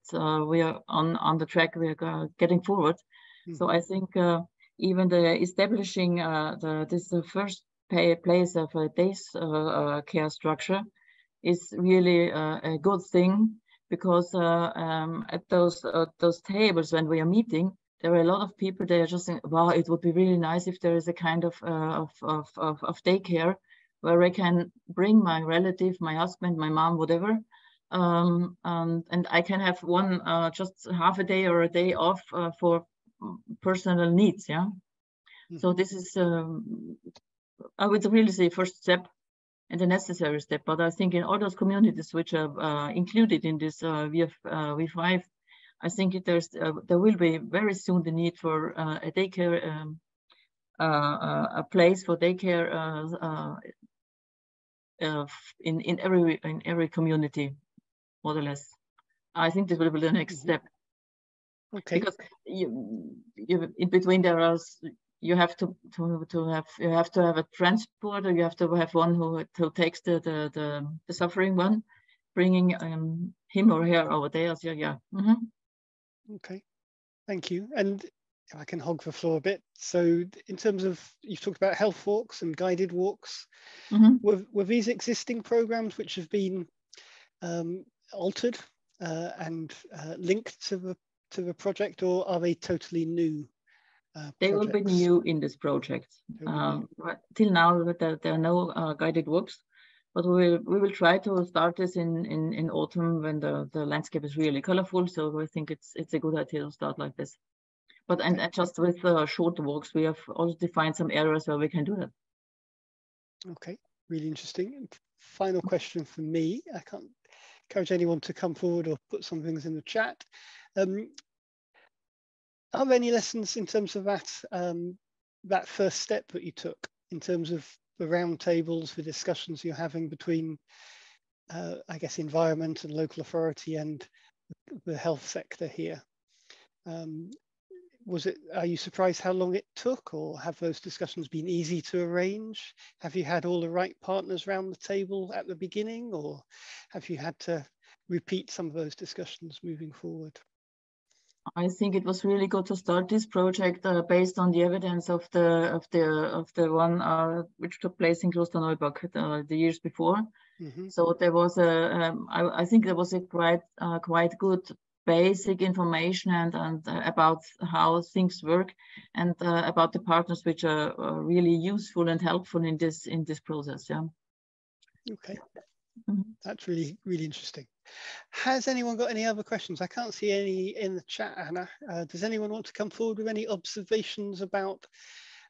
we are on on the track we are getting forward. Mm -hmm. So I think even the establishing the this first pay, place of a days care structure is really a good thing because um, at those those tables when we are meeting there are a lot of people they are just saying, wow, it would be really nice if there is a kind of, uh, of, of, of, of, daycare where I can bring my relative, my husband, my mom, whatever, um, and, and I can have one uh, just half a day or a day off uh, for personal needs. Yeah. Mm-hmm. So this is, um, I would really say, first step and the necessary step. But I think in all those communities which are uh, included in this uh, VF, uh, V5 I think there's uh, there will be very soon the need for uh, a daycare, um, uh, uh a place for daycare uh, uh, in in every in every community, more or less. I think this will be the next mm-hmm. step. Okay. Because you, you in between there are you have to, to to have you have to have a transporter. You have to have one who who takes the the the, the suffering one, bringing um, him or her over there. So yeah. Mm -hmm. Okay, thank you. And if I can hog the floor a bit. So in terms of, you've talked about health walks and guided walks. Mm -hmm. were, were these existing programs which have been um, altered uh, and uh, linked to the, to the project or are they totally new? Uh, they will be new in this project. Um, till now, there, there are no uh, guided walks but we will we will try to start this in in in autumn when the the landscape is really colorful. So i think it's it's a good idea to start like this. But and, and just with the short walks we have also defined some areas where we can do that. Okay really interesting. Final question for me. I can't encourage anyone to come forward or put some things in the chat. Um, are there any lessons in terms of that um, that first step that you took in terms of the roundtables, the discussions you're having between, uh, I guess, environment and local authority and the health sector here. Um, was it, are you surprised how long it took or have those discussions been easy to arrange? Have you had all the right partners round the table at the beginning or have you had to repeat some of those discussions moving forward? I think it was really good to start this project uh, based on the evidence of the of the of the one uh, which took place in Klosterneuburg uh, the years before. Mm -hmm. So there was a um, I, I think there was a quite uh, quite good basic information and and uh, about how things work and uh, about the partners which are, are really useful and helpful in this in this process. Yeah. Okay. Mm -hmm. That's really really interesting. Has anyone got any other questions? I can't see any in the chat, Anna. Uh, does anyone want to come forward with any observations about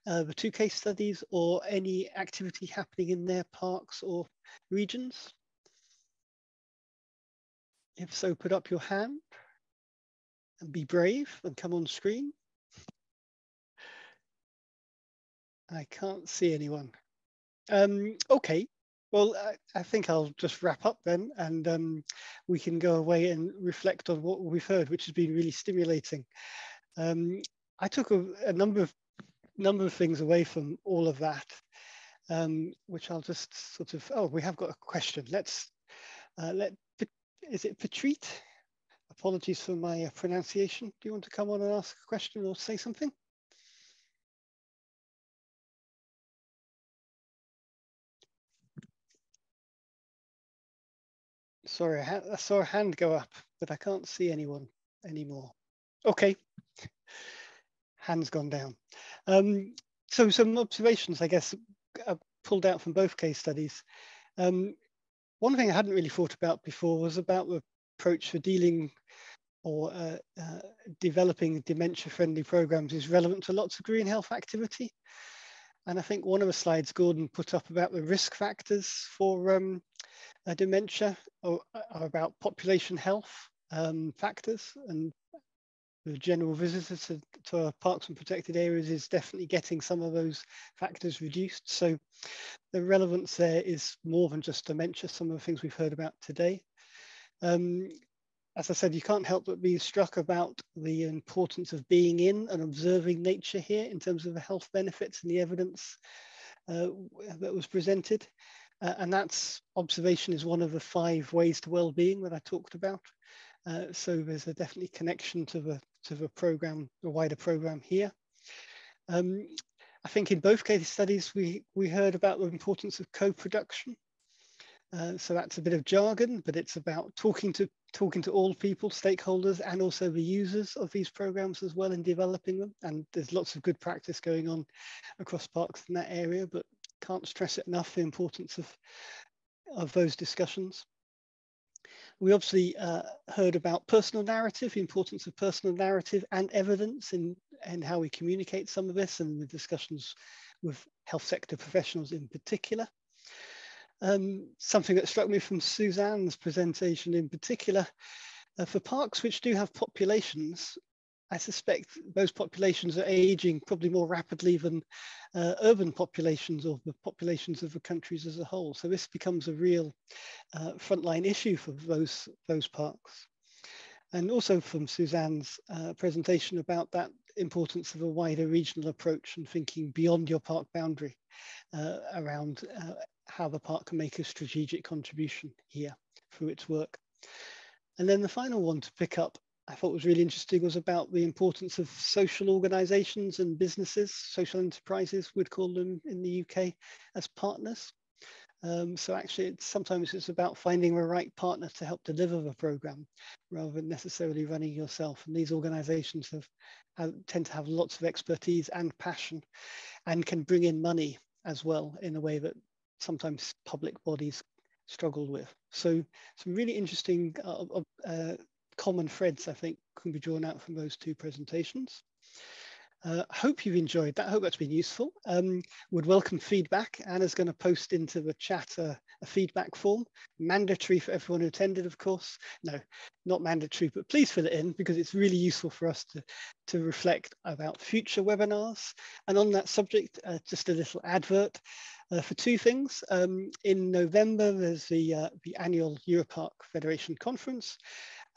uh, the two case studies or any activity happening in their parks or regions? If so, put up your hand and be brave and come on screen. I can't see anyone. Um, okay, well, I, I, think I'll just wrap up then, and um, we can go away and reflect on what we've heard, which has been really stimulating. Um, I took a, a, number of number of things away from all of that, um, which I'll just sort of. Oh, we have got a question. Let's uh, let. Is it Petrit? Apologies for my pronunciation. Do you want to come on and ask a question or say something? Sorry, I, I saw a hand go up, but I can't see anyone anymore. Okay, hand's gone down. Um, so some observations, I guess, uh, pulled out from both case studies. Um, one thing I hadn't really thought about before was about the approach for dealing or uh, uh, developing dementia-friendly programs is relevant to lots of green health activity. And I think one of the slides Gordon put up about the risk factors for um, uh, dementia are, are, about population health um, factors and the general visitors to, to, our parks and protected areas is definitely getting some of those factors reduced. So the relevance there is more than just dementia, some of the things we've heard about today. Um, as I said, you can't help but be struck about the importance of being in and observing nature here in terms of the health benefits and the evidence uh, that was presented. Uh, and that's observation is one of the five ways to well-being that I talked about. Uh, so there's a definitely connection to the to the program, the wider program here. Um, I think in both case studies, we, we heard about the importance of co-production. Uh, so that's a bit of jargon, but it's about talking to talking to all people, stakeholders, and also the users of these programs as well in developing them. And there's lots of good practice going on across parks in that area, but can't stress it enough, the importance of, of those discussions. We obviously uh, heard about personal narrative, the importance of personal narrative and evidence in, in how we communicate some of this and the discussions with health sector professionals in particular. Um, something that struck me from Suzanne's presentation in particular, uh, for parks which do have populations, I suspect those populations are aging probably more rapidly than uh, urban populations or the populations of the countries as a whole. So this becomes a real uh, frontline issue for those, those parks. And also from Suzanne's uh, presentation about that importance of a wider regional approach and thinking beyond your park boundary uh, around uh, how the park can make a strategic contribution here through its work. And then the final one to pick up I thought was really interesting was about the importance of social organizations and businesses, social enterprises, we'd call them in the UK, as partners. Um, so actually, it's, sometimes it's about finding the right partner to help deliver the program rather than necessarily running yourself. And these organizations have, have, tend to have lots of expertise and passion and can bring in money as well in a way that sometimes public bodies struggle with. So some really interesting uh, uh, common threads, I think, can be drawn out from those two presentations. Uh, hope you've enjoyed that. Hope that's been useful. Um, would welcome feedback. Anna's going to post into the chat a, a, feedback form, mandatory for everyone who attended, of course. No, not mandatory, but please fill it in because it's really useful for us to, to reflect about future webinars. And on that subject, uh, just a little advert uh, for two things. Um, in November, there's the, uh, the annual EUROPARC Federation conference.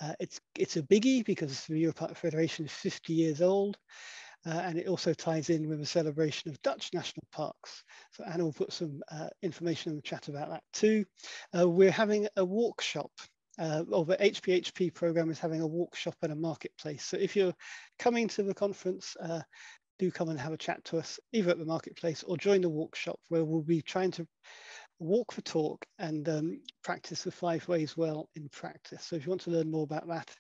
Uh, it's, it's a biggie because the EUROPARC Federation is 50 years old. Uh, and it also ties in with the celebration of Dutch national parks. So Anna will put some uh, information in the chat about that too. Uh, we're having a workshop, uh, or the HPHP program is having a workshop and a marketplace. So if you're coming to the conference, uh, do come and have a chat to us either at the marketplace or join the workshop where we'll be trying to walk the talk and um, practice the five ways well in practice. So if you want to learn more about that,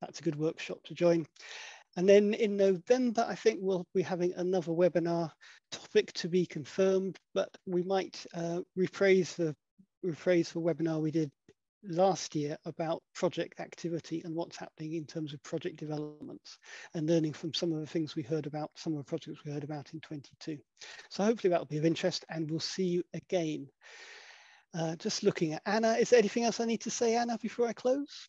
that's a good workshop to join. And then in November, I think we'll be having another webinar topic to be confirmed, but we might uh, rephrase the rephrase the webinar we did last year about project activity and what's happening in terms of project developments and learning from some of the things we heard about, some of the projects we heard about in 22. So hopefully that will be of interest and we'll see you again. Uh, just looking at Anna, is there anything else I need to say, Anna, before I close?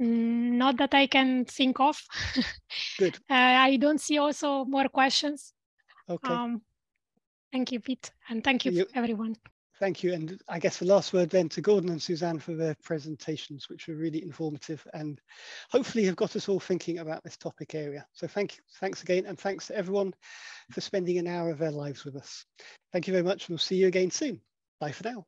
Mm, not that I can think of. Good. uh, I don't see also more questions. Okay. Um, thank you, Pete, and thank you, you everyone. Thank you. And I guess the last word then to Gordon and Suzanne for their presentations, which were really informative and hopefully have got us all thinking about this topic area. So thank you, thanks again. And thanks to everyone for spending an hour of their lives with us. Thank you very much. And we'll see you again soon. Bye for now.